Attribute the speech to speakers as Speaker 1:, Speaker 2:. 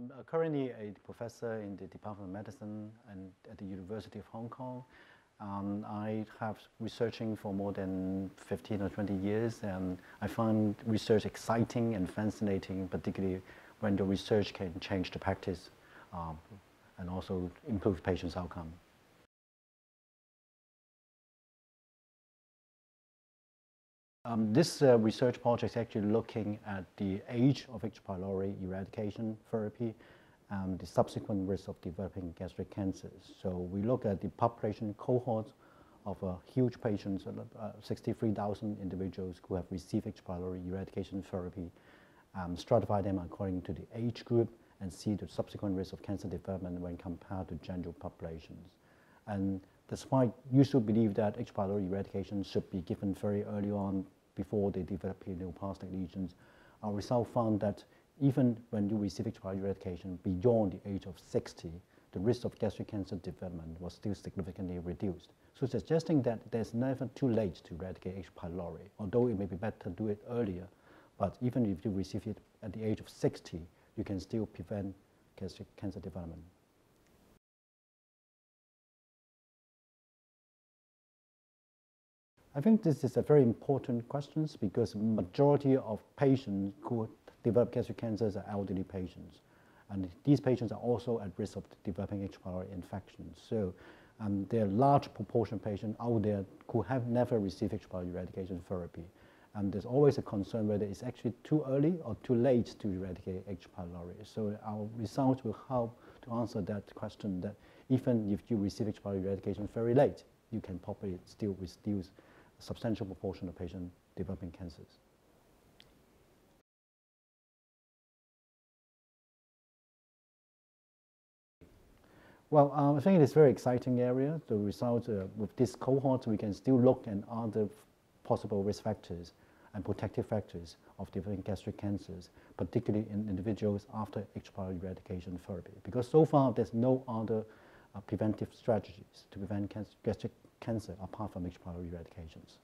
Speaker 1: I'm uh, currently a professor in the Department of Medicine and at the University of Hong Kong. Um, I have researching for more than 15 or 20 years and I find research exciting and fascinating, particularly when the research can change the practice um, and also improve patients' outcome. Um, this uh, research project is actually looking at the age of H. pylori eradication therapy and the subsequent risk of developing gastric cancers. So we look at the population cohort of a huge patients, uh, 63,000 individuals who have received H. pylori eradication therapy, um, stratify them according to the age group and see the subsequent risk of cancer development when compared to general populations. And despite usual belief that H. pylori eradication should be given very early on before they develop preneoplastic lesions, our result found that even when you receive H. pylori eradication beyond the age of 60, the risk of gastric cancer development was still significantly reduced. So suggesting that there's never too late to eradicate H. pylori, although it may be better to do it earlier, but even if you receive it at the age of 60, you can still prevent gastric cancer development. I think this is a very important question because majority of patients who develop gastric cancers are elderly patients. And these patients are also at risk of developing H. pylori infections. So um, there are large proportion of patients out there who have never received H. pylori eradication therapy. And there's always a concern whether it's actually too early or too late to eradicate H. pylori. So our results will help to answer that question that even if you receive H. pylori eradication very late, you can probably still reduce substantial proportion of patients developing cancers. Well, um, I think it is very exciting area. The result uh, with this cohort, we can still look at other possible risk factors and protective factors of different gastric cancers, particularly in individuals after H. pylori eradication therapy. Because so far, there's no other preventive strategies to prevent gastric cancer apart from H. pylori eradications.